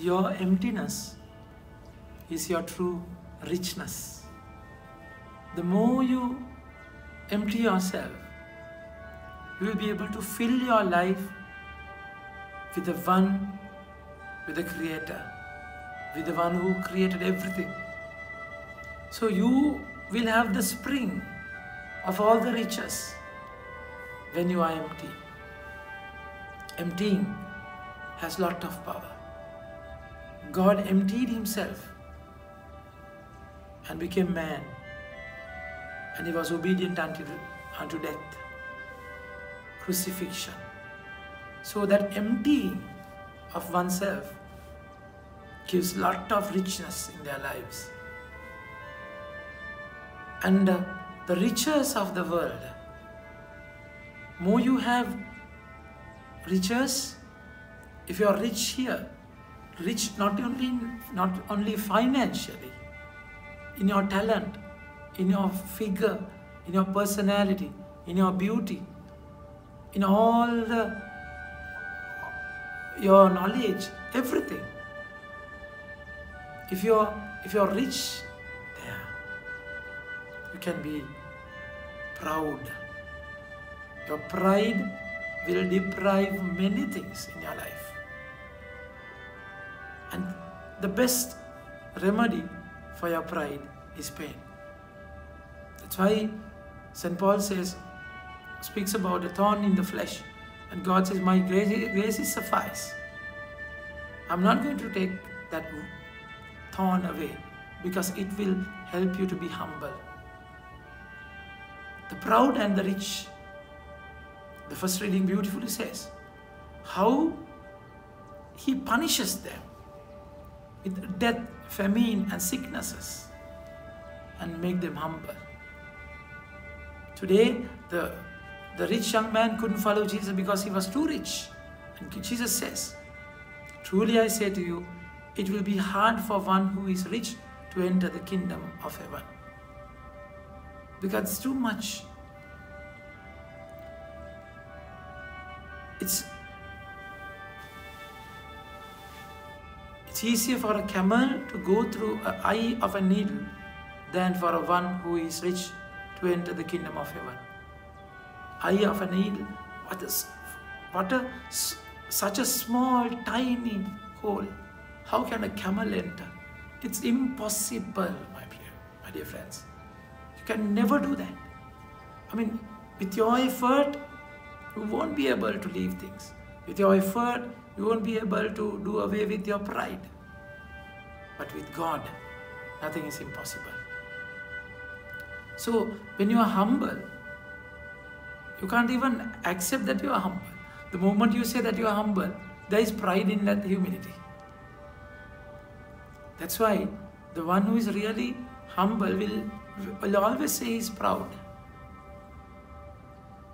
your emptiness is your true richness. The more you empty yourself, you will be able to fill your life with the one, with the Creator, with the one who created everything. So you will have the spring of all the riches when you are empty. Emptying has lot of power. God emptied himself and became man and he was obedient unto, unto death, crucifixion. So that emptying of oneself gives lot of richness in their lives. And uh, the riches of the world, more you have riches, if you are rich here, rich not only not only financially, in your talent, in your figure, in your personality, in your beauty, in all the your knowledge, everything. If you're if you're rich there, you can be proud. Your pride will deprive many things in your life. The best remedy for your pride is pain. That's why St. Paul says, speaks about a thorn in the flesh. And God says, My grace, is suffice. I'm not going to take that thorn away because it will help you to be humble. The proud and the rich, the first reading beautifully says, how he punishes them with death, famine, and sicknesses and make them humble. Today, the, the rich young man couldn't follow Jesus because he was too rich. And Jesus says, Truly I say to you, it will be hard for one who is rich to enter the kingdom of heaven. Because it's too much. It's it's easier for a camel to go through an eye of a needle than for a one who is rich to enter the kingdom of heaven. Eye of a needle, what is what a such a small, tiny hole. How can a camel enter? It's impossible, my dear, my dear friends. You can never do that. I mean, with your effort, you won't be able to leave things. With your effort, you won't be able to do away with your pride. But with God, nothing is impossible. So, when you are humble, you can't even accept that you are humble. The moment you say that you are humble, there is pride in that humility. That's why the one who is really humble will, will always say he's proud.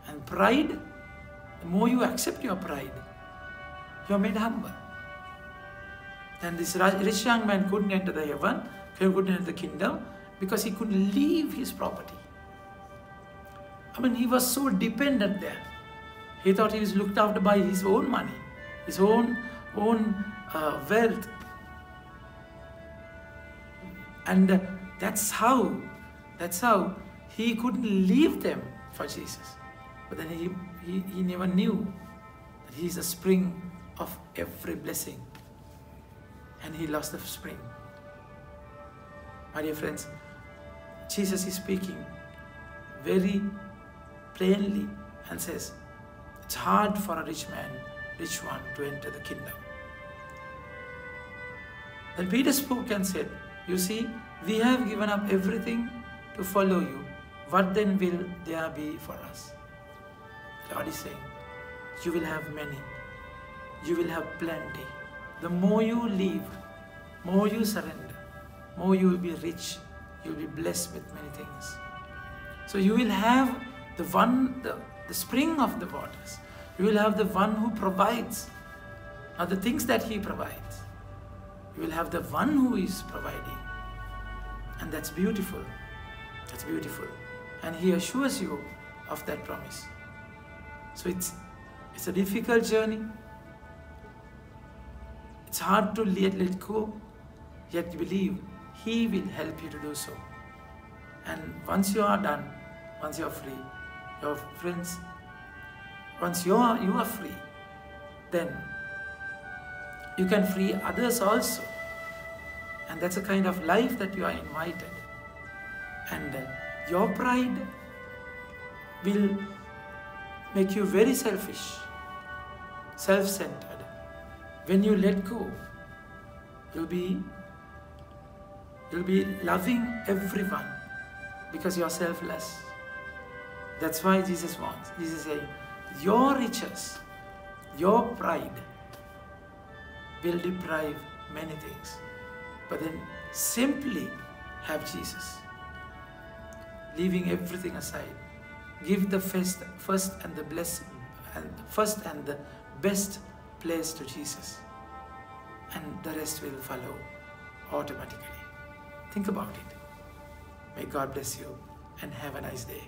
And pride, the more you accept your pride, you are made humble. Then this rich young man couldn't enter the heaven, couldn't enter the kingdom because he couldn't leave his property. I mean, he was so dependent there. He thought he was looked after by his own money, his own own uh, wealth, and that's how that's how he couldn't leave them for Jesus. But then he, he, he never knew that he is the spring of every blessing. And he lost the spring. My dear friends, Jesus is speaking very plainly and says, It's hard for a rich man, rich one, to enter the kingdom. Then Peter spoke and said, You see, we have given up everything to follow you. What then will there be for us? God is saying, You will have many, you will have plenty. The more you live, more you surrender, more you will be rich, you will be blessed with many things. So you will have the one, the, the spring of the waters. You will have the one who provides, not the things that he provides. You will have the one who is providing. And that's beautiful. That's beautiful. And he assures you of that promise. So it's it's a difficult journey. It's hard to let, let go, yet believe He will help you to do so. And once you are done, once you are free, your friends, once you are, you are free, then you can free others also. And that's a kind of life that you are invited. And your pride will make you very selfish, self centered. When you let go, you'll be you'll be loving everyone because you are selfless. That's why Jesus wants. Jesus is saying, Your riches, your pride will deprive many things. But then simply have Jesus. Leaving everything aside. Give the first, first and the blessed and first and the best place to Jesus. And the rest will follow automatically. Think about it. May God bless you and have a nice day.